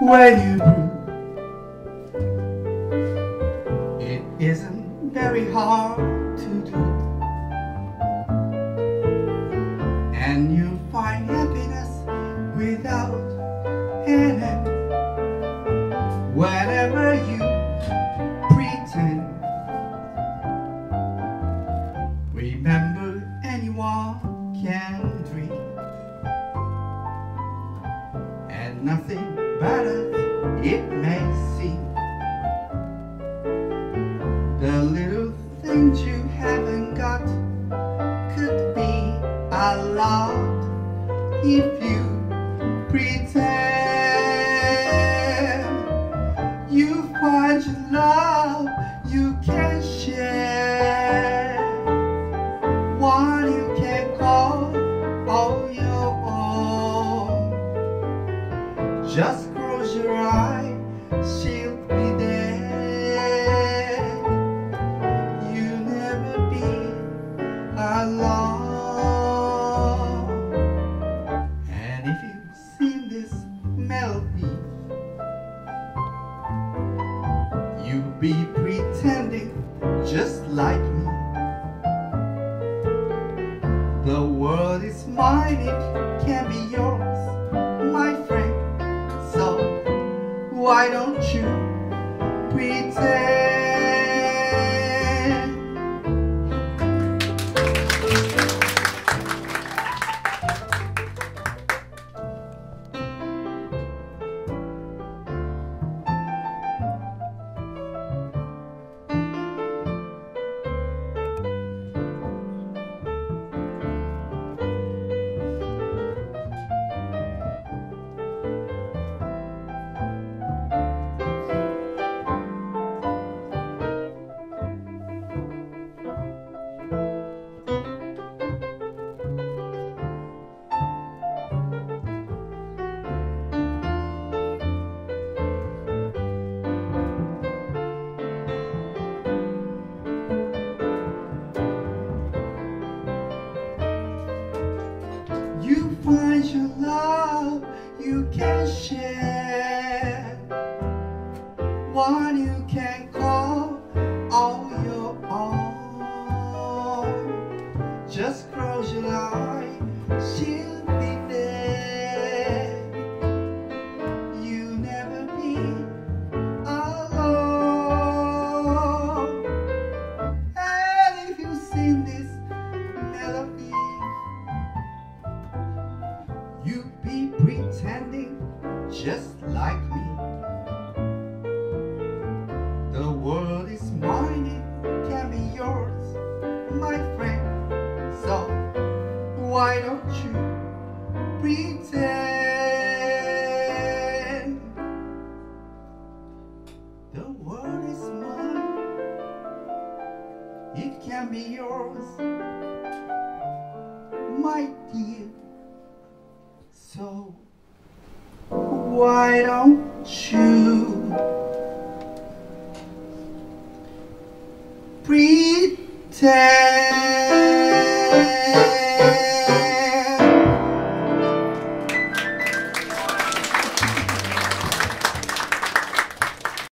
when you do. It isn't very hard to do. And you find happiness without end. Whenever you pretend. Remember anyone can Nothing better it may seem. The little things you haven't got could be a lot if you pretend just close your eyes, she'll be there. You'll never be alone. And if you sing this melody you'll be pretending just like me. The world is mine it can be yours my friend why don't you find your love you can share. One you can call just like me. The world is mine, it can be yours, my friend. So why don't you pretend? The world is mine, it can be yours, my dear. Why don't you pretend?